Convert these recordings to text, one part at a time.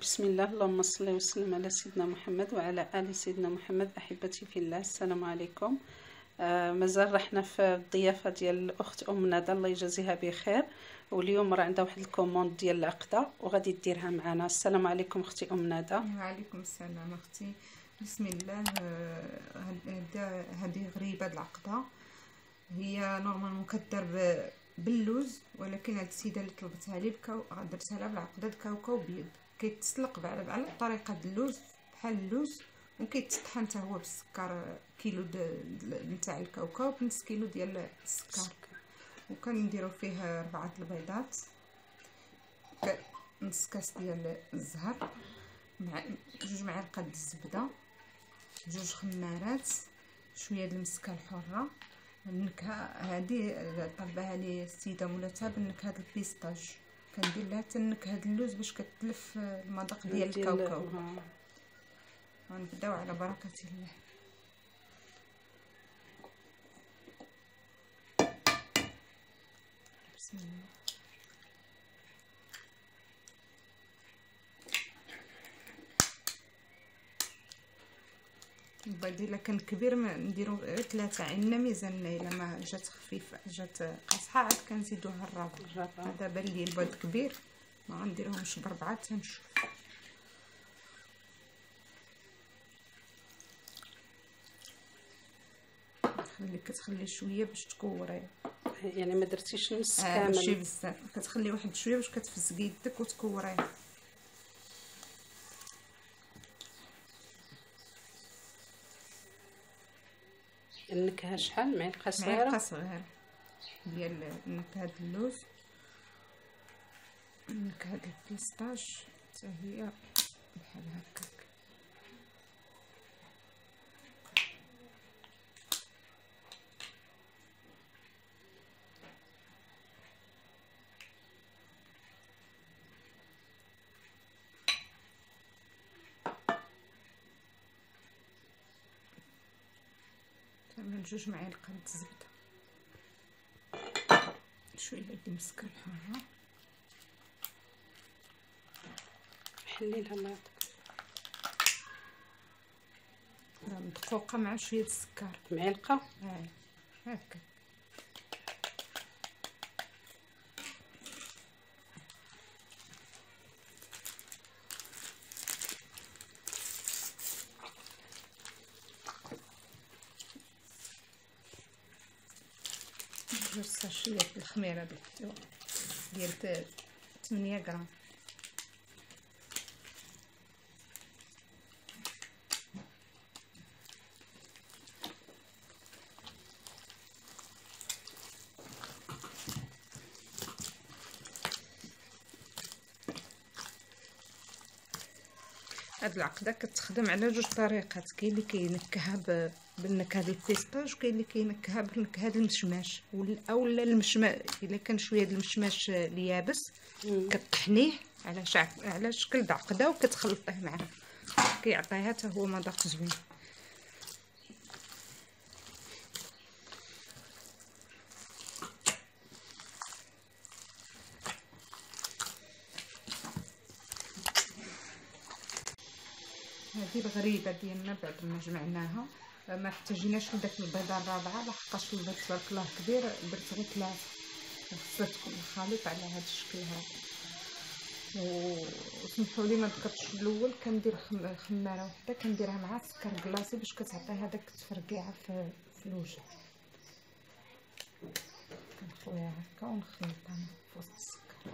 بسم الله اللهم صل وسلم على سيدنا محمد وعلى آل سيدنا محمد أحبتي في الله. السلام عليكم. آه مازال رحنا في الضيافة ديال الأخت أم ندى الله يجازيها بخير. واليوم راه عندها واحد ال commande ديال العقده وغادي ديرها معنا. السلام عليكم أختي أم ندى وعليكم السلام أختي. بسم الله آه، هذه غريبة العقده هي normalement كدار باللوز ولكن هاد السيدة اللي طلبتها لي بكاو درتها لها بالعقده كاوكاو بيض. كيتسلق على على طريقة اللوز بحال اللوز وكيتطحن حتى هو بالسكر كيلو نتاع الكاوكاو بنص كيلو ديال السكر. وكنديروا فيه ربعة البيضات نص كاس ديال الزهر مع جوج معالق الزبدة جوج خمارات شوية د المسكة الحرة النكهه هذه طلبها لي السيدة مولاتها بالنكهه ال pistache. كندير لها حتى النكهه اللوز باش كتلف المذاق ديال الكاوكاو. غنبداو على بركة الله. بسم الله. البيض الا كان كبير ما نديرو ثلاثة عندنا ميزان الا ما جات خفيفة جات قاصحة عاد كنزيدوها الرابع دابا اللي البيض كبير ما غنديرهمش بربعه تنشوف خلي كتخلي شوية باش تكوري. يعني ما درتيش نص آه كامل. ماشي بزاف. كتخلي واحد شوية باش كتفزقي يدك وتكوريه النكهه شحال معلقه صغيرة؟ معلقه صغيرة. ديال نكهه اللوز. نكهه البيستاش حتى هي بحال هكاك كمان جوج معالق الزبده شوية د المسكر الحاره حليلها الله يعطيك. مدقوقه مع شوية السكر معلقة؟ هاي هكا. جوج ساشيات الخميره ديال 8 غرام هاد العقده كتخدم على جوج طريقات كاين اللي كينكهها بالنكهه ديال البيستاج وكاين اللي كينكهها بالنكهه ديال المشماش اولا المشماش إلا كان شوية ديال المشماش اليابس كطحنيه على شعب على شكل عقده وكتخلطيه معاه. كيعطيها حتى هو مذاق زوين. هذه الغريبة ديالنا بعد ما جمعناها. ما احتاجيناش لداك البيضة الرابعة لحقاش البيض تبارك الله كبير درت غير ثلاثة خصها تكون الخليط على هذا الشكل هذا. وسمحوا لي ما ذكرتش الأول كندير خمارة وحدة كنديرها مع سكر كلاصي باش كتعطي هذاك التفرقيعة في, في الوجه. كنخويها هكا ونخلطها في وسط السكر.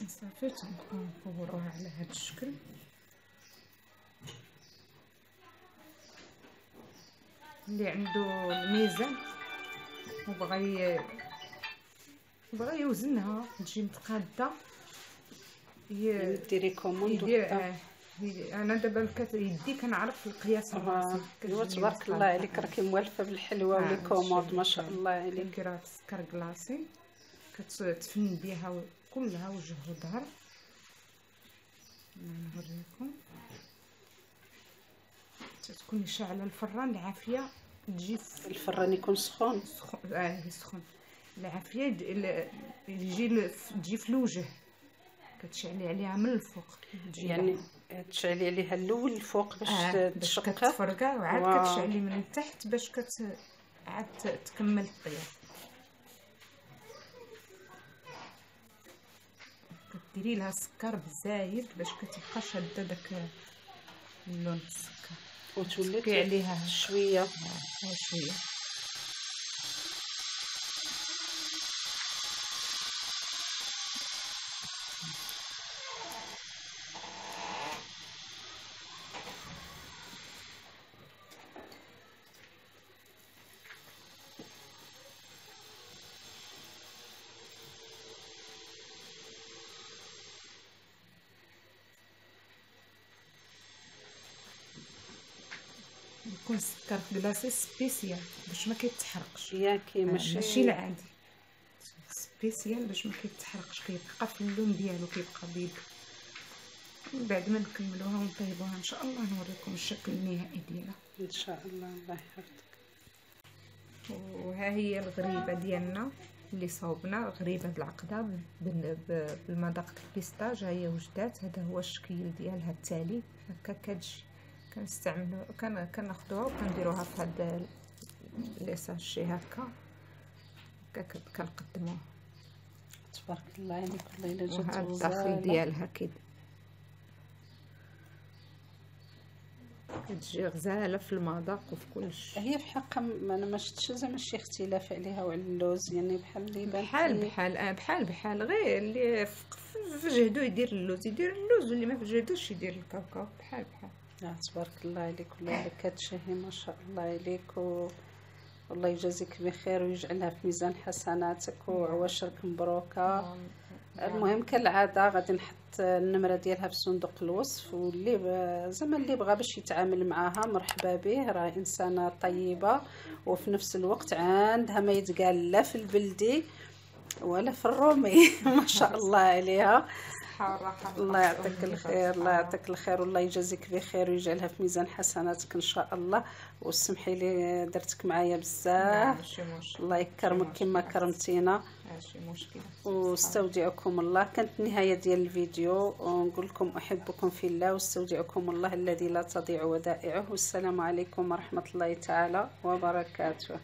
صافي تنبقاو نكوروها على هذا الشكل. اللي عنده الميزان وبغى بغى يوزنها تجي متقاده ديري commande أنا دابا كت يدي كنعرف القياس الراسي أيوا تبارك الله عليك راكي موالفة بالحلوى و les commandes ما شاء الله عليك. كيرا سكر glacé كتفن بها كلها وجه وظهر نوريكم تكون شاعلة الفران العافية تجي في الفران يكون سخون. سخون آه سخون. العافية يج- ال- يجي تجي في الوجه. كتشعلي عليها من الفوق. تجي يعني تشعلي عليها الأول الفوق باش آه باش تشقق كتفرقع وعاد. كتشعلي من التحت باش كت عاد تكمل الطياب. كديري لها السكر بزايد باش كتبقى شاده داك اللون السكر. وتولي عليها. شوية. ها شوية. يكون السكر glacé spécial باش ما كيتحرقش. ياكي ماشي. ماشي العادي. spécial باش ما كيتحرقش كيبقى في اللون ديالو كيبقى بيض. من بعد ما نكملوها ونطيبوها إن شاء الله نوريكم الشكل النهائي ديالها. إن شاء الله الله يحفظك. وها هي الغريبة ديالنا اللي صوبنا غريبة العقده بال- ب- بالمذاق ال pistache. ها هي وجدات هذا هو الشكل ديالها التالي. هكا كتجي. كنستعملو كان كناخدوها وكنديروها في هاد ليساشي هكا. هكا كنقدموها تبارك الله عليك والله إلا جات وهذا الداخل ديالها كده كتجي غزالة في المذاق وفي كلشي هي في حقها م- أنا ما شفتش زعما شي اختلاف عليها وعلى اللوز يعني بحال اللي بان بحال بحال آه بحال بحال غير اللي في في جهدو يدير اللوز. يدير اللوز واللي ما في جهدوش يدير الكاوكاو. بحال بحال. تبارك الله عليك والله كتشهي ما شاء الله عليك و... والله يجازيك بخير ويجعلها في ميزان حسناتك وعواشرك مبروكة. المهم كالعادة غادي نحط النمرة ديالها في صندوق الوصف واللي زعما اللي بغى باش يتعامل معاها مرحبا به راه إنسانة طيبة وفي نفس الوقت عندها ما يتقال لا في البلدي ولا في الرومي. ما شاء الله عليها. الله يعطيك الخير الله يعطيك الخير والله يجازيك بخير ويجعلها في ميزان حسناتك إن شاء الله. وسمحي لي درتك معايا بزاف. ماشي مشكل الله يكرمك كما كرمتينا. ماشي واستودعكم الله. كانت النهاية ديال الفيديو ونقول لكم أحبكم في الله واستودعكم الله الذي لا تضيع ودائعه. والسلام عليكم ورحمة الله تعالى وبركاته.